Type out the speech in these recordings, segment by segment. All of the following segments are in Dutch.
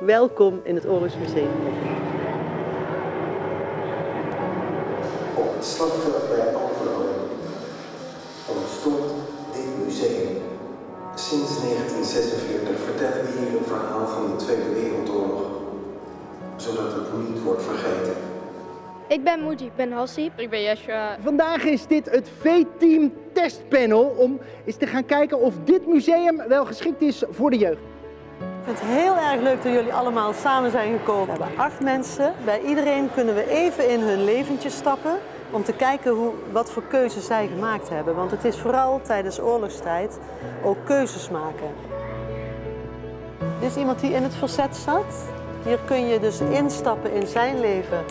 welkom in het Oorlogsmuseum. Op het slagveld bij Alvelo ontstond dit museum. Sinds 1946 vertellen we hier een verhaal van de Tweede Wereldoorlog, zodat het niet wordt vergeten. Ik ben Moody, ik ben Hassie. Ik ben Yeshua. Vandaag is dit het V-team testpanel om eens te gaan kijken of dit museum wel geschikt is voor de jeugd. Vind het heel erg leuk dat jullie allemaal samen zijn gekomen. We hebben acht mensen. Bij iedereen kunnen we even in hun leventje stappen om te kijken hoe, wat voor keuzes zij gemaakt hebben. Want het is vooral tijdens oorlogstijd ook keuzes maken. Dit is iemand die in het verzet zat. Hier kun je dus instappen in zijn leven.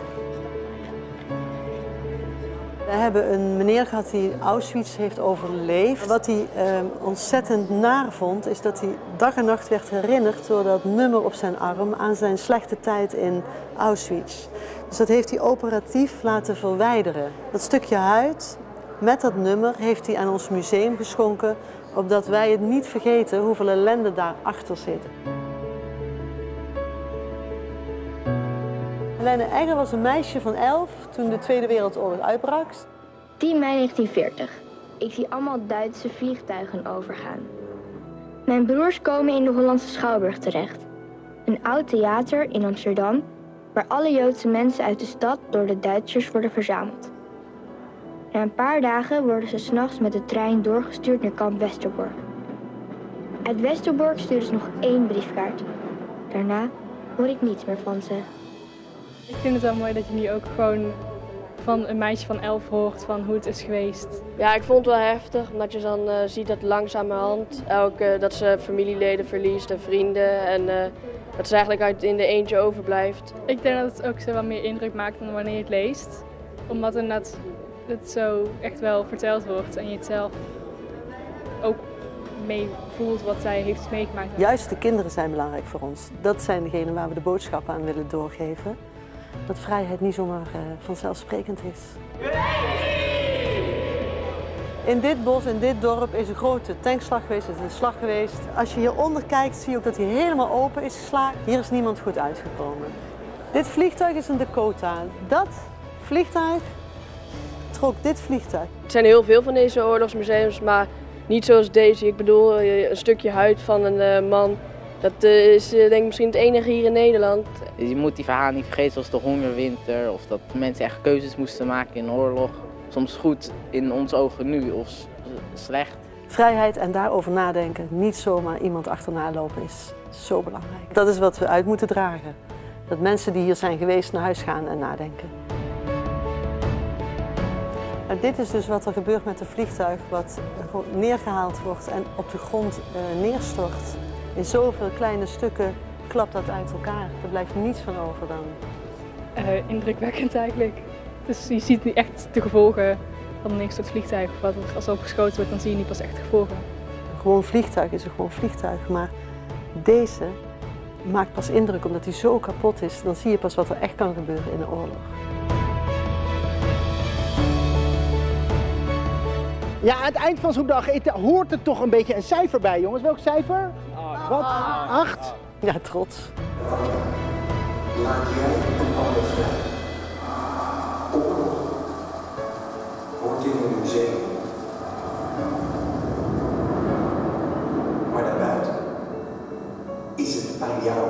We hebben een meneer gehad die Auschwitz heeft overleefd. Wat hij eh, ontzettend naar vond, is dat hij dag en nacht werd herinnerd door dat nummer op zijn arm aan zijn slechte tijd in Auschwitz. Dus dat heeft hij operatief laten verwijderen. Dat stukje huid met dat nummer heeft hij aan ons museum geschonken, opdat wij het niet vergeten hoeveel ellende daarachter zit. Helene Egger was een meisje van elf toen de Tweede Wereldoorlog uitbrak. 10 mei 1940. Ik zie allemaal Duitse vliegtuigen overgaan. Mijn broers komen in de Hollandse Schouwburg terecht. Een oud theater in Amsterdam waar alle Joodse mensen uit de stad door de Duitsers worden verzameld. Na een paar dagen worden ze s'nachts met de trein doorgestuurd naar kamp Westerbork. Uit Westerbork sturen ze nog één briefkaart. Daarna hoor ik niets meer van ze. Ik vind het wel mooi dat je nu ook gewoon van een meisje van elf hoort van hoe het is geweest. Ja, ik vond het wel heftig, omdat je dan uh, ziet dat langzamerhand elke, dat ze familieleden verliest en vrienden en uh, dat ze eigenlijk uit in de eentje overblijft. Ik denk dat het ook zo wat meer indruk maakt dan wanneer je het leest. Omdat inderdaad het zo echt wel verteld wordt en je het zelf ook mee voelt wat zij heeft meegemaakt. Juist de kinderen zijn belangrijk voor ons. Dat zijn degenen waar we de boodschap aan willen doorgeven. Dat vrijheid niet zomaar uh, vanzelfsprekend is. In dit bos, in dit dorp, is een grote tankslag geweest, is een slag geweest. Als je hieronder kijkt, zie je ook dat hij helemaal open is geslagen. Hier is niemand goed uitgekomen. Dit vliegtuig is een Dakota. Dat vliegtuig trok dit vliegtuig. Er zijn heel veel van deze oorlogsmuseums, maar niet zoals deze. Ik bedoel, een stukje huid van een uh, man. Dat is denk ik misschien het enige hier in Nederland. Je moet die verhalen niet vergeten zoals de hongerwinter of dat mensen echt keuzes moesten maken in oorlog. Soms goed in ons ogen nu of slecht. Vrijheid en daarover nadenken, niet zomaar iemand achterna lopen is zo belangrijk. Dat is wat we uit moeten dragen. Dat mensen die hier zijn geweest naar huis gaan en nadenken. En dit is dus wat er gebeurt met een vliegtuig wat neergehaald wordt en op de grond uh, neerstort. In zoveel kleine stukken klapt dat uit elkaar. Er blijft niets van over dan. Uh, indrukwekkend eigenlijk. Dus je ziet niet echt de gevolgen van een soort vliegtuig. Of wat er, als er op geschoten wordt, dan zie je niet pas echt de gevolgen. Een gewoon vliegtuig is een gewoon vliegtuig. Maar deze maakt pas indruk omdat hij zo kapot is. Dan zie je pas wat er echt kan gebeuren in een oorlog. Ja, aan het eind van zo'n dag hoort er toch een beetje een cijfer bij, jongens. Welk cijfer? Wat? Acht? Ja, trots. Laat jij een ander vrij. Oorlog hoort in een museum. Maar daarbuiten is het aan jou